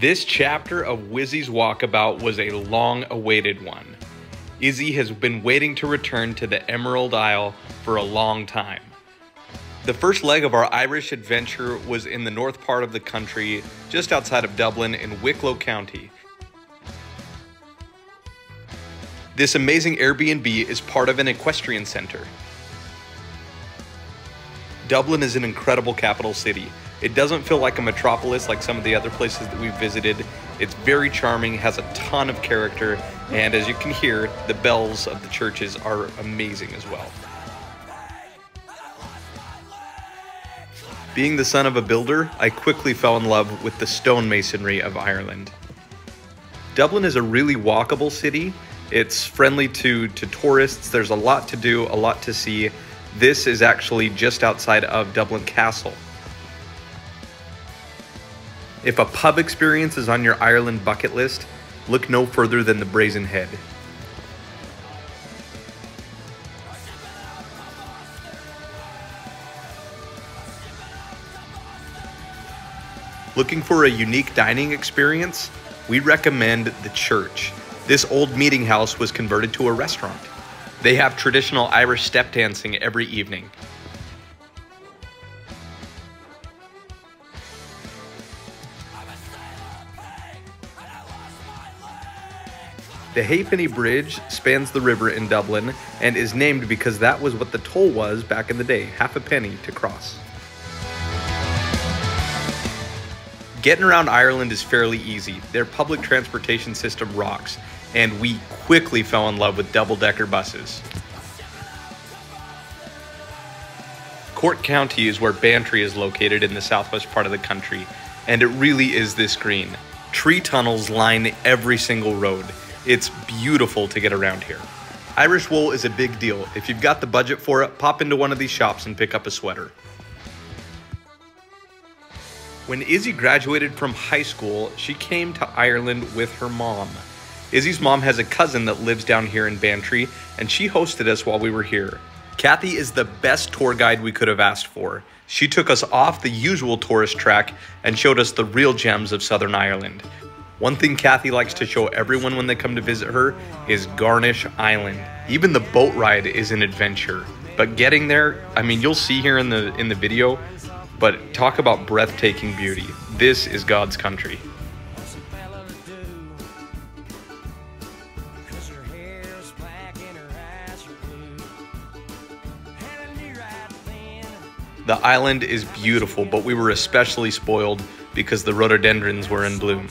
This chapter of Wizzy's walkabout was a long awaited one. Izzy has been waiting to return to the Emerald Isle for a long time. The first leg of our Irish adventure was in the north part of the country, just outside of Dublin in Wicklow County. This amazing Airbnb is part of an equestrian center. Dublin is an incredible capital city. It doesn't feel like a metropolis like some of the other places that we've visited. It's very charming, has a ton of character, and as you can hear, the bells of the churches are amazing as well. Being the son of a builder, I quickly fell in love with the stonemasonry of Ireland. Dublin is a really walkable city. It's friendly to, to tourists. There's a lot to do, a lot to see. This is actually just outside of Dublin Castle. If a pub experience is on your Ireland bucket list, look no further than the Brazen Head. Looking for a unique dining experience? We recommend the church. This old meeting house was converted to a restaurant. They have traditional Irish step dancing every evening. The Halfpenny Bridge spans the river in Dublin and is named because that was what the toll was back in the day, half a penny to cross. Getting around Ireland is fairly easy. Their public transportation system rocks, and we quickly fell in love with double decker buses. Cork County is where Bantry is located in the southwest part of the country, and it really is this green. Tree tunnels line every single road. It's beautiful to get around here. Irish wool is a big deal. If you've got the budget for it, pop into one of these shops and pick up a sweater. When Izzy graduated from high school, she came to Ireland with her mom. Izzy's mom has a cousin that lives down here in Bantry, and she hosted us while we were here. Kathy is the best tour guide we could have asked for. She took us off the usual tourist track and showed us the real gems of Southern Ireland. One thing Kathy likes to show everyone when they come to visit her is Garnish Island. Even the boat ride is an adventure. But getting there, I mean, you'll see here in the in the video, but talk about breathtaking beauty. This is God's country. The island is beautiful, but we were especially spoiled because the rhododendrons were in bloom.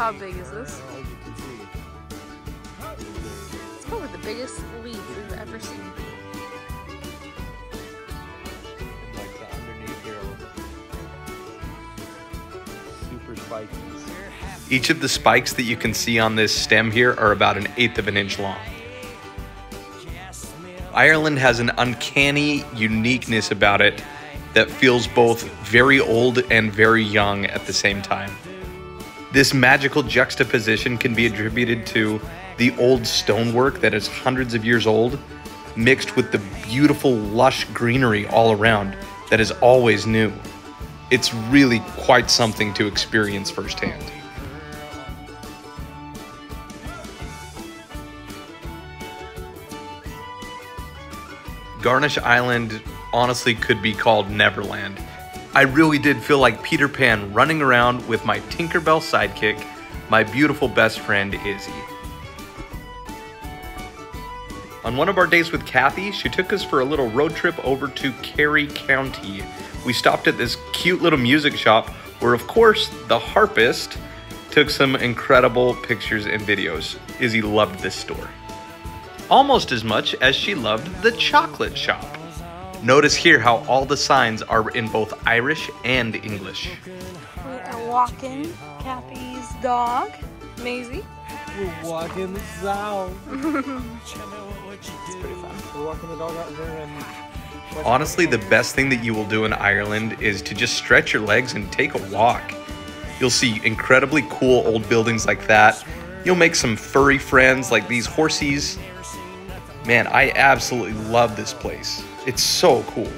How big is this? It's probably the biggest leaf we've ever seen. like the underneath here. Super spiky. Each of the spikes that you can see on this stem here are about an eighth of an inch long. Ireland has an uncanny uniqueness about it that feels both very old and very young at the same time. This magical juxtaposition can be attributed to the old stonework that is hundreds of years old, mixed with the beautiful, lush greenery all around that is always new. It's really quite something to experience firsthand. Garnish Island honestly could be called Neverland. I really did feel like Peter Pan running around with my Tinkerbell sidekick, my beautiful best friend Izzy. On one of our days with Kathy, she took us for a little road trip over to Kerry County. We stopped at this cute little music shop where, of course, the harpist took some incredible pictures and videos. Izzy loved this store almost as much as she loved the chocolate shop. Notice here how all the signs are in both Irish and English. We are walking Kathy's dog, Maisie. We're walking the south. It's pretty fun. We're walking the dog out there and. Honestly, the best thing that you will do in Ireland is to just stretch your legs and take a walk. You'll see incredibly cool old buildings like that. You'll make some furry friends like these horsies. Man, I absolutely love this place. It's so cool.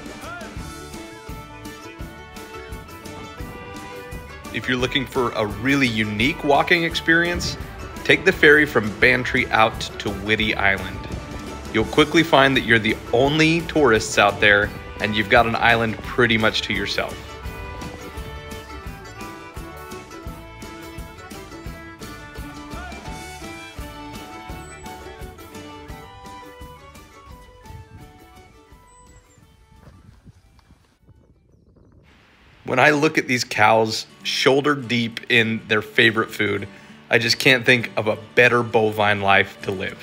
If you're looking for a really unique walking experience, take the ferry from Bantry out to Whiddy Island. You'll quickly find that you're the only tourists out there and you've got an island pretty much to yourself. When I look at these cows shoulder deep in their favorite food, I just can't think of a better bovine life to live.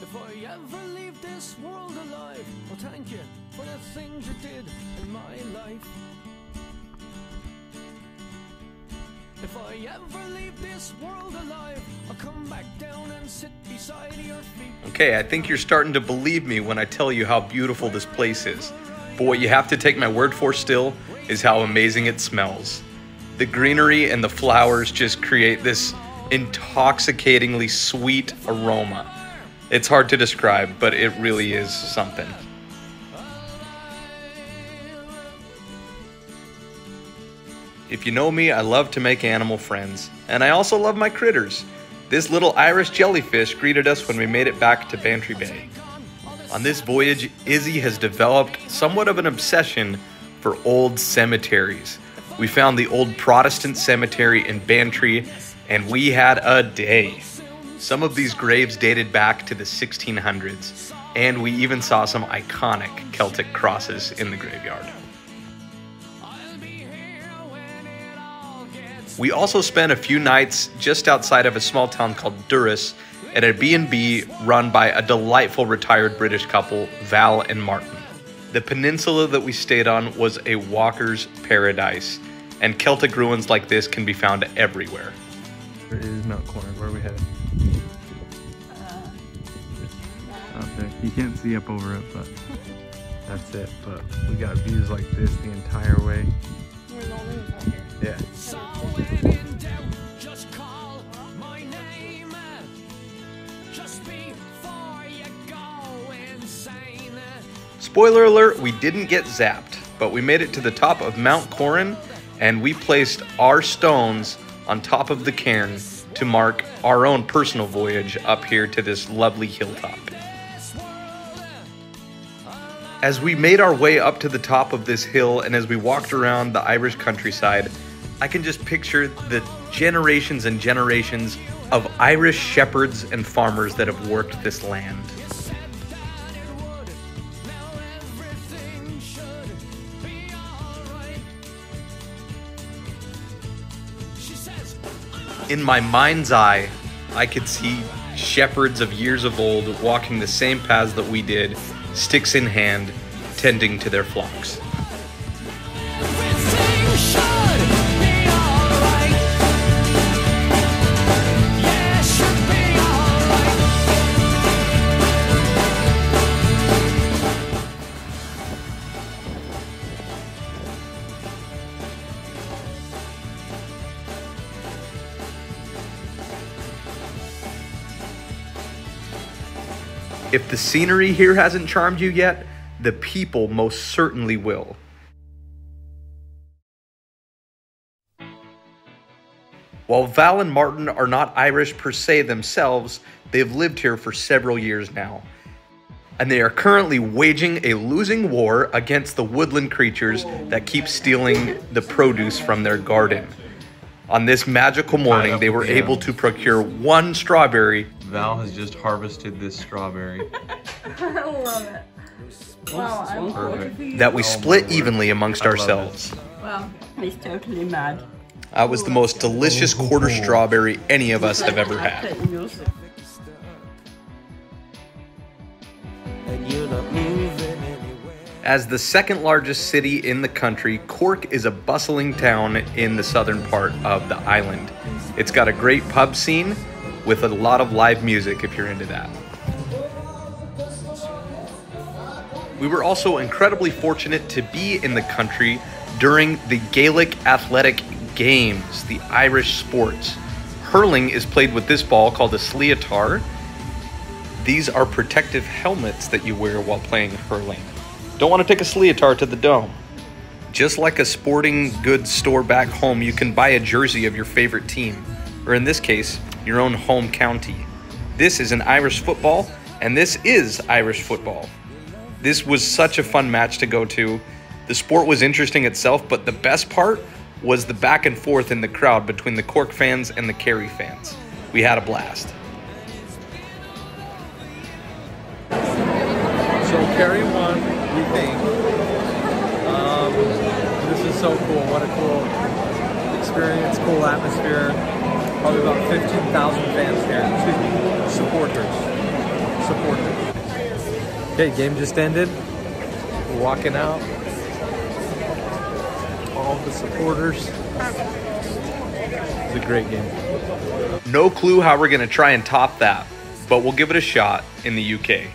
If I ever leave this world alive, thank you for the things you did in my life. If I ever leave this world alive, I'll come back down and sit beside your feet. Okay, I think you're starting to believe me when I tell you how beautiful this place is. But what you have to take my word for still is how amazing it smells. The greenery and the flowers just create this intoxicatingly sweet aroma. It's hard to describe, but it really is something. If you know me, I love to make animal friends, and I also love my critters. This little Irish jellyfish greeted us when we made it back to Bantry Bay. On this voyage, Izzy has developed somewhat of an obsession for old cemeteries. We found the old Protestant cemetery in Bantry, and we had a day. Some of these graves dated back to the 1600s, and we even saw some iconic Celtic crosses in the graveyard. We also spent a few nights just outside of a small town called Durrus at a B&B run by a delightful retired British couple, Val and Martin. The peninsula that we stayed on was a walker's paradise, and Celtic ruins like this can be found everywhere. Where is Mount Corrin? Where are we headed? Uh, out there. You can't see up over it, but that's it. But we got views like this the entire way. We're the only ones out here. Yeah. Spoiler alert, we didn't get zapped, but we made it to the top of Mount Corrin and we placed our stones on top of the cairn to mark our own personal voyage up here to this lovely hilltop. As we made our way up to the top of this hill and as we walked around the Irish countryside, I can just picture the generations and generations of Irish shepherds and farmers that have worked this land. In my mind's eye, I could see shepherds of years of old walking the same paths that we did, sticks in hand, tending to their flocks. If the scenery here hasn't charmed you yet, the people most certainly will. While Val and Martin are not Irish per se themselves, they've lived here for several years now. And they are currently waging a losing war against the woodland creatures that keep stealing the produce from their garden. On this magical morning, they were able to procure one strawberry Val has just harvested this strawberry. I love it. Wow, I'm Perfect. that we split evenly amongst I it. ourselves. Wow. He's totally mad. That was the most delicious quarter strawberry any of us have ever had. Playing music. And you're not moving anywhere. As the second largest city in the country, Cork is a bustling town in the southern part of the island. It's got a great pub scene with a lot of live music if you're into that. We were also incredibly fortunate to be in the country during the Gaelic Athletic Games, the Irish sports. Hurling is played with this ball called a sliotar. These are protective helmets that you wear while playing hurling. Don't want to take a sliotar to the dome. Just like a sporting goods store back home, you can buy a jersey of your favorite team, or in this case, your own home county. This is an Irish football, and this is Irish football. This was such a fun match to go to. The sport was interesting itself, but the best part was the back and forth in the crowd between the Cork fans and the Kerry fans. We had a blast. So Kerry won, we think. Um, this is so cool. What a cool experience, cool atmosphere. Probably about 15,000 fans here. Excuse me, supporters. Supporters. Okay, game just ended. We're walking out. All the supporters. It's a great game. No clue how we're going to try and top that, but we'll give it a shot in the UK.